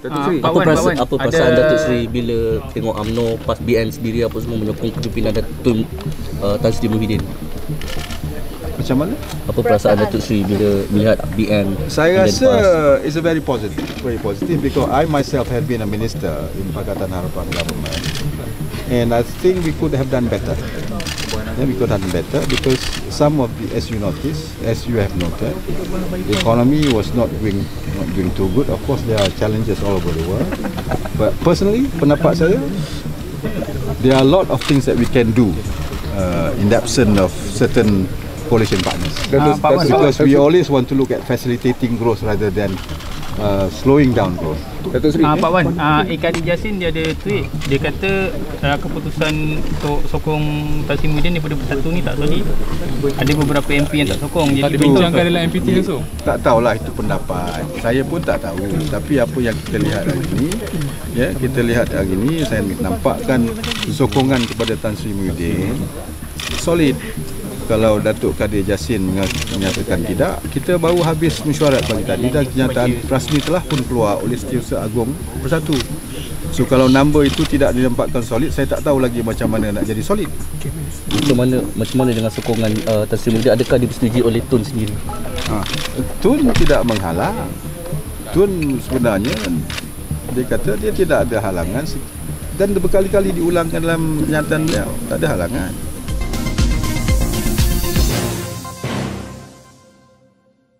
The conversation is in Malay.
Datuk Seri. Apa, perasa, apa perasaan ada- Datuk Seri bila tengok UMNO PAS BN sendiri apa semua menyokong kepimpinan Datuk uh, Tan Sri Muhyiddin? Macam mana? Apa perasaan Datuk Seri bila melihat BN Saya rasa PAS? it's a very positive, very positive because I myself have been a minister in Pakatan Harapan government, and I think we could have done better. Yeah, we could have done better because some of the, as you notice, as you have noted, the economy was not doing not doing too good. Of course, there are challenges all over the world, but personally, pendapat saya, there are a lot of things that we can do uh, in the absence of certain coalition partners. Pak Wan, because we always want to look at facilitating growth rather than uh, slowing down growth. Datuk Seri. Ah, Pak Wan, ah, Ikadi Jasin dia ada tweet Dia kata ah, keputusan untuk sokong Tan Sri Muhyiddin daripada Persatu ni tak solid Ada beberapa MP yang tak sokong Tak Jadi dibincangkan dalam MPT langsung. Tak tahulah itu pendapat. Saya pun tak tahu. Tapi apa yang kita lihat hari ini, ya kita lihat hari ini saya nampakkan sokongan kepada Tan Sri Muhyiddin solid. Kalau Datuk Kadir Jasin menyatakan tidak, kita baru habis mesyuarat pagi tadi dan kenyataan rasmi telah pun keluar oleh Setiausaha Agong Bersatu. So kalau number itu tidak dinampakkan solid, saya tak tahu lagi macam mana nak jadi solid. Macam mana macam mana dengan sokongan uh, Tan Sri Muhyiddin adakah dipersetujui oleh Tun sendiri? Ha, Tun tidak menghalang. Tun sebenarnya dia kata dia tidak ada halangan dan berkali-kali diulangkan dalam kenyataan dia tak ada halangan.